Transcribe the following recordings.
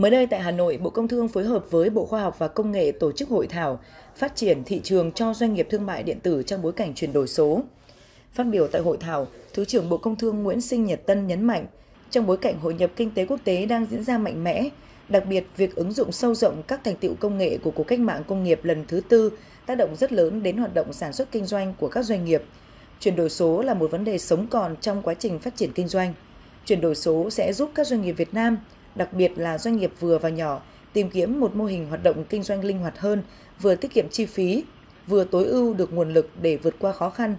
Mới đây tại Hà Nội, Bộ Công Thương phối hợp với Bộ Khoa học và Công nghệ tổ chức hội thảo phát triển thị trường cho doanh nghiệp thương mại điện tử trong bối cảnh chuyển đổi số. Phát biểu tại hội thảo, Thứ trưởng Bộ Công Thương Nguyễn Sinh Nhật Tân nhấn mạnh, trong bối cảnh hội nhập kinh tế quốc tế đang diễn ra mạnh mẽ, đặc biệt việc ứng dụng sâu rộng các thành tựu công nghệ của cuộc cách mạng công nghiệp lần thứ tư tác động rất lớn đến hoạt động sản xuất kinh doanh của các doanh nghiệp. Chuyển đổi số là một vấn đề sống còn trong quá trình phát triển kinh doanh. Chuyển đổi số sẽ giúp các doanh nghiệp Việt Nam đặc biệt là doanh nghiệp vừa và nhỏ, tìm kiếm một mô hình hoạt động kinh doanh linh hoạt hơn, vừa tiết kiệm chi phí, vừa tối ưu được nguồn lực để vượt qua khó khăn.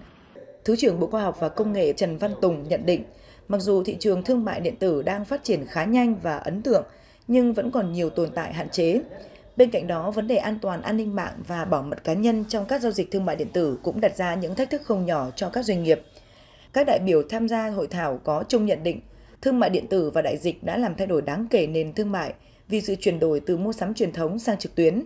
Thứ trưởng Bộ Khoa học và Công nghệ Trần Văn Tùng nhận định, mặc dù thị trường thương mại điện tử đang phát triển khá nhanh và ấn tượng, nhưng vẫn còn nhiều tồn tại hạn chế. Bên cạnh đó, vấn đề an toàn an ninh mạng và bảo mật cá nhân trong các giao dịch thương mại điện tử cũng đặt ra những thách thức không nhỏ cho các doanh nghiệp. Các đại biểu tham gia hội thảo có chung nhận định thương mại điện tử và đại dịch đã làm thay đổi đáng kể nền thương mại vì sự chuyển đổi từ mua sắm truyền thống sang trực tuyến.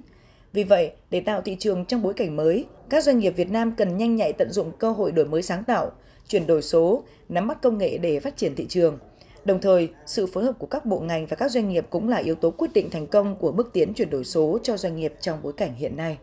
Vì vậy, để tạo thị trường trong bối cảnh mới, các doanh nghiệp Việt Nam cần nhanh nhạy tận dụng cơ hội đổi mới sáng tạo, chuyển đổi số, nắm bắt công nghệ để phát triển thị trường. Đồng thời, sự phối hợp của các bộ ngành và các doanh nghiệp cũng là yếu tố quyết định thành công của bước tiến chuyển đổi số cho doanh nghiệp trong bối cảnh hiện nay.